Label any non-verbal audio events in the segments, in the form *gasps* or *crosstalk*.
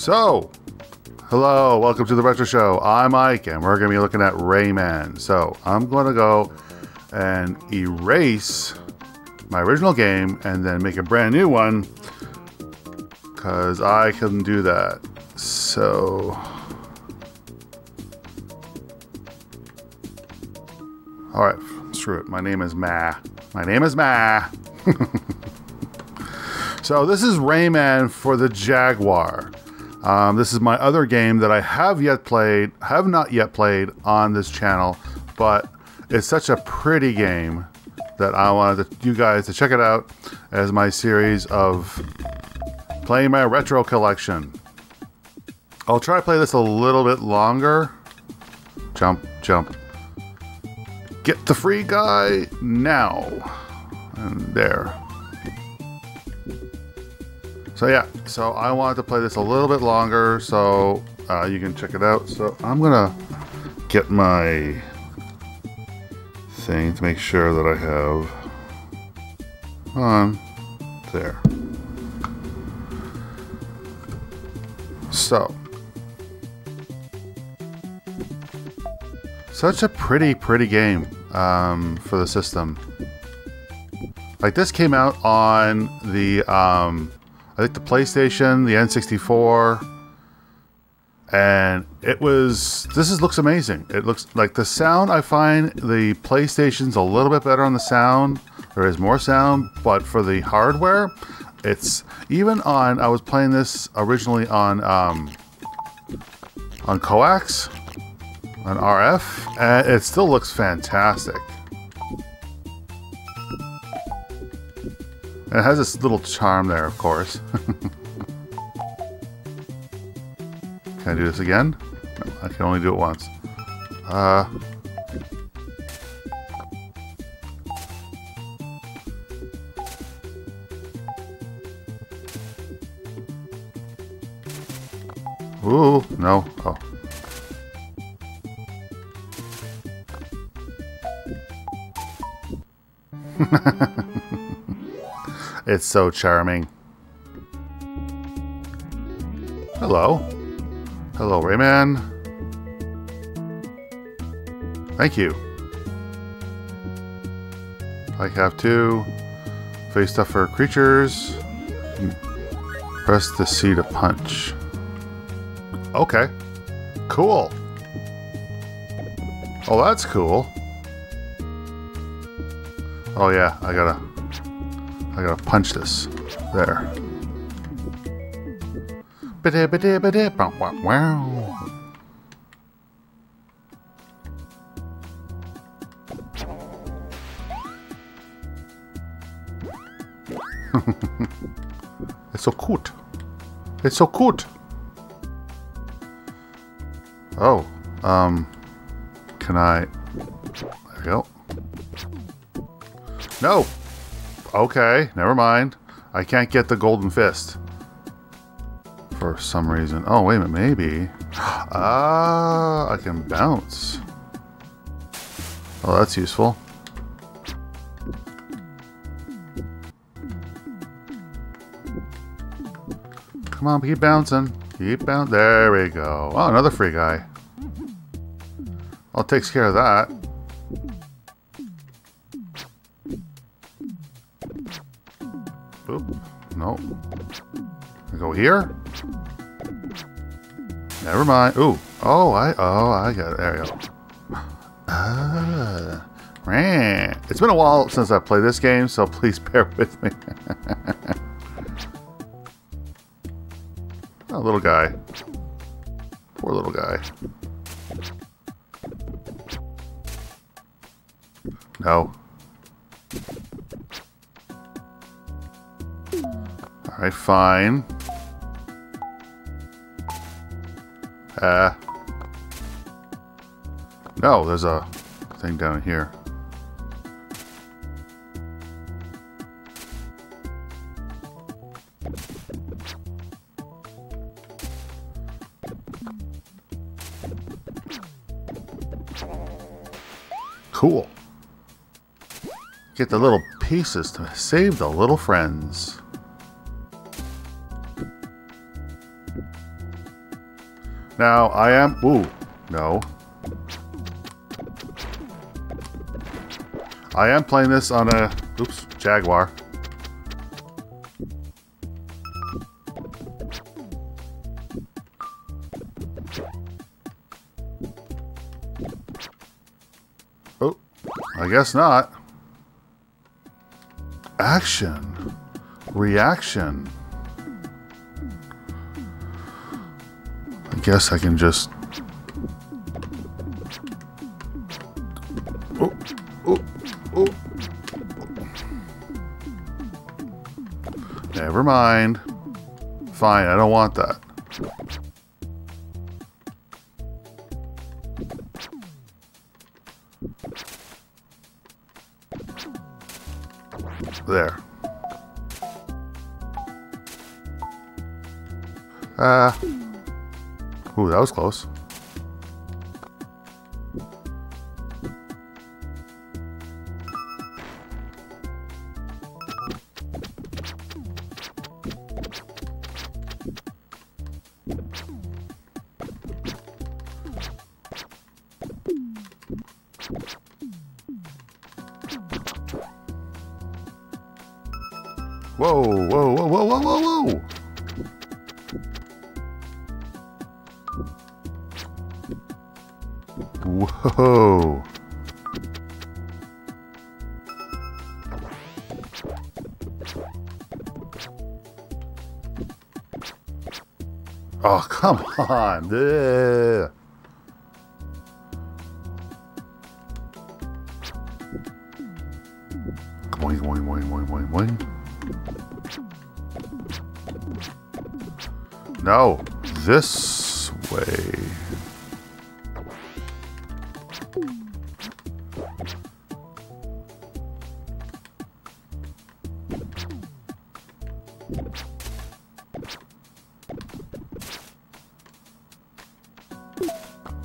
So, hello, welcome to the Retro Show. I'm Mike, and we're going to be looking at Rayman. So, I'm going to go and erase my original game and then make a brand new one because I can do that. So, all right, screw it. My name is Ma. My name is Ma. *laughs* so this is Rayman for the Jaguar. Um, this is my other game that I have yet played, have not yet played on this channel, but it's such a pretty game that I wanted you guys to check it out as my series of playing my retro collection. I'll try to play this a little bit longer. Jump, jump. Get the free guy now. And there. So yeah, so I wanted to play this a little bit longer so uh, you can check it out. So I'm gonna get my thing to make sure that I have on there. So such a pretty, pretty game um, for the system. Like this came out on the um, I think the PlayStation, the N64, and it was. This is looks amazing. It looks like the sound. I find the PlayStation's a little bit better on the sound. There is more sound, but for the hardware, it's even on. I was playing this originally on um, on coax, on RF, and it still looks fantastic. It has this little charm there, of course. *laughs* can I do this again? No, I can only do it once. Uh... Ooh, no. It's so charming. Hello. Hello, Rayman. Thank you. I have to face stuff for creatures. Press the C to punch. Okay. Cool. Oh, that's cool. Oh yeah, I gotta I gotta punch this. There. Wow. *laughs* it's so cute. It's so cute. Oh, um, can I? There we go. No, Okay, never mind. I can't get the golden fist. For some reason. Oh, wait a minute, maybe. *gasps* Ah, I can bounce. Oh, that's useful. Come on, keep bouncing. Keep bouncing. There we go. Oh, another free guy. Well, takes care of that. Here? Never mind. Ooh. Oh, I oh I got it. There we go. Ah. It's been a while since I played this game, so please *laughs* bear with me. *laughs* oh, little guy. Poor little guy. No. Alright, fine. Uh. No, there's a thing down here. Cool. Get the little pieces to save the little friends. Now, I am... Ooh, no. I am playing this on a... Oops, Jaguar. Oh, I guess not. Action. Reaction. Guess I can just... Oh, oh, oh. Never mind. Fine, I don't want that. Was close. Whoa! Oh, come on! Ugh. Boing, boing, boing, boing, boing, boing. No, this way.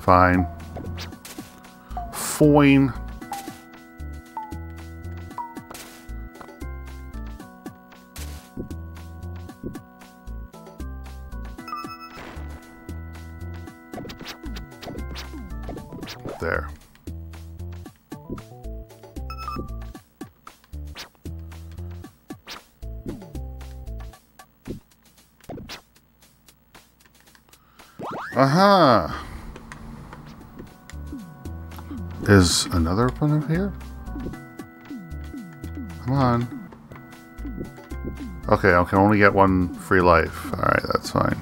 Fine. Fine. There. Uh-huh. Is another one over here? Come on. Okay, I can only get one free life. Alright, that's fine.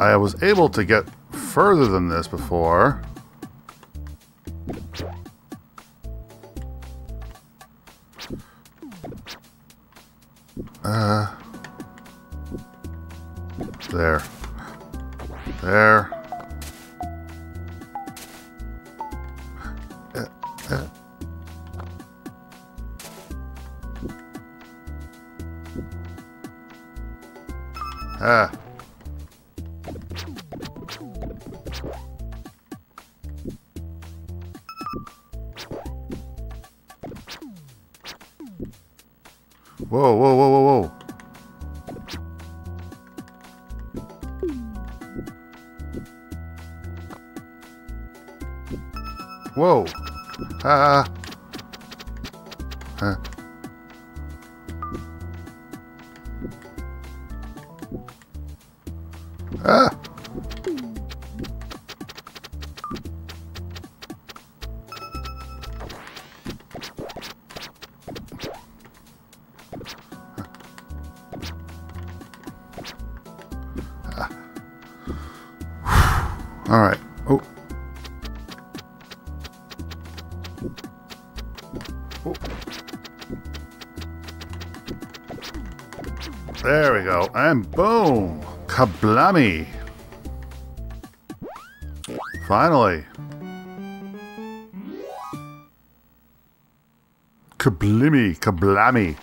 I was able to get further than this before. Whoa, whoa, whoa, whoa, whoa. Whoa. Ah. Huh. Ah. And boom. Kablami. Finally. Kablimi. Kablami.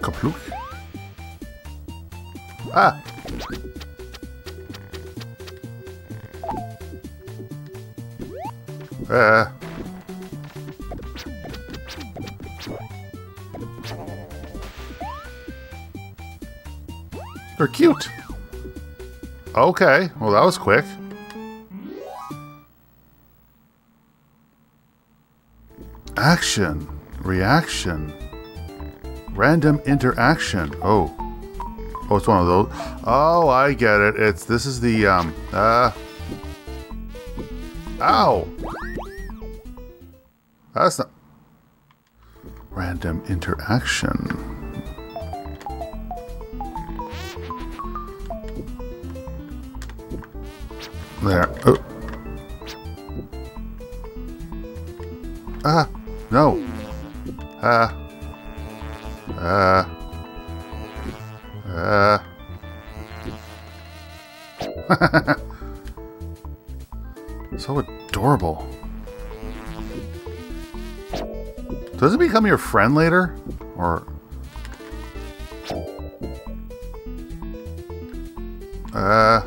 Kapluk. Ah! Ah. They're cute. Okay, well that was quick. Action, reaction, random interaction. Oh, oh, it's one of those. Oh, I get it. It's this is the um. Uh. Ow. That's not random interaction. There. Oh. Ah, no. Ah. Ah. Ah. so adorable. Does it become your friend later? Or... Uh... Uh...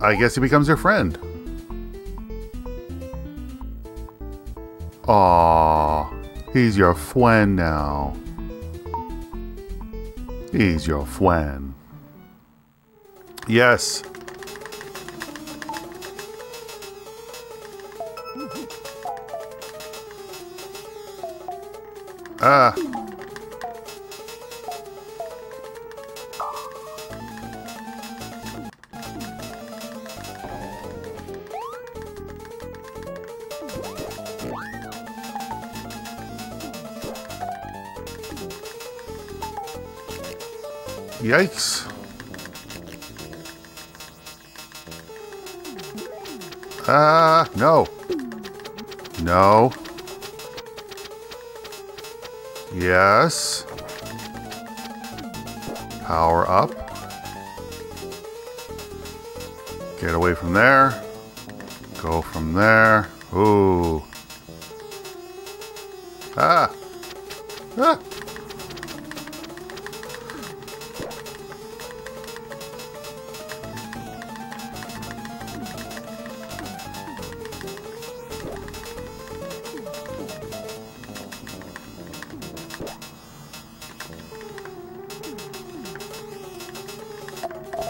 I guess he becomes your friend. Aw, he's your friend now. He's your friend. Yes. Ah. Yikes. Ah, uh, no. No. Yes. Power up. Get away from there. Go from there. Ooh. Ah. Ah.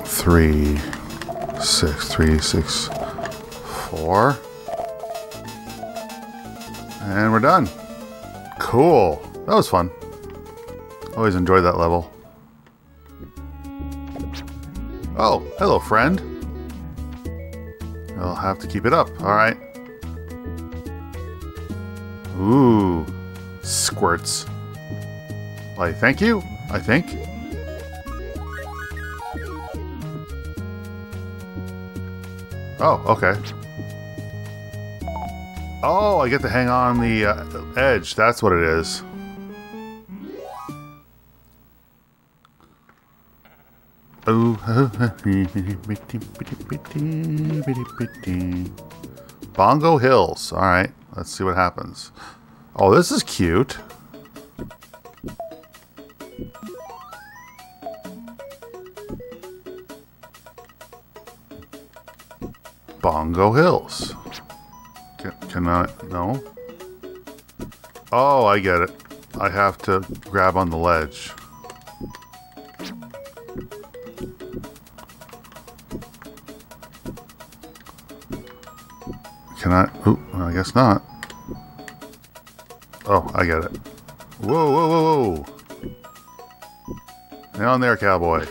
Three, six, three, six, four. And we're done. Cool. That was fun. Always enjoyed that level. Oh, hello, friend. I'll have to keep it up. All right. Ooh, squirts. Why, thank you, I think. Oh, okay. Oh, I get to hang on the uh, edge. That's what it is. Oh, *laughs* Bongo Hills. All right, let's see what happens. Oh, this is cute. Bongo Hills. Can, can I? No? Oh, I get it. I have to grab on the ledge. Can I? I guess not. Oh, I get it. Whoa, whoa, whoa, whoa. Down there, cowboy.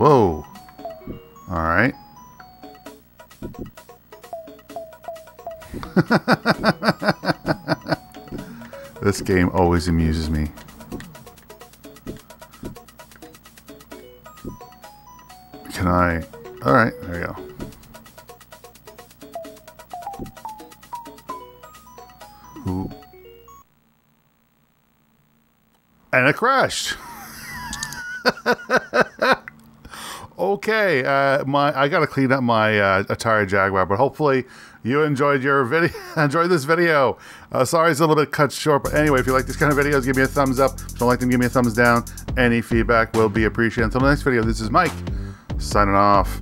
Whoa. Alright. *laughs* this game always amuses me. Can I... Alright, there we go. Ooh. And it crashed! *laughs* okay, uh, my I gotta clean up my uh, Atari Jaguar, but hopefully you enjoyed your video. *laughs* enjoyed this video. Uh, sorry, it's a little bit cut short, but anyway, if you like these kind of videos, give me a thumbs up. If you don't like them, give me a thumbs down. Any feedback will be appreciated. Until the next video, this is Mike signing off.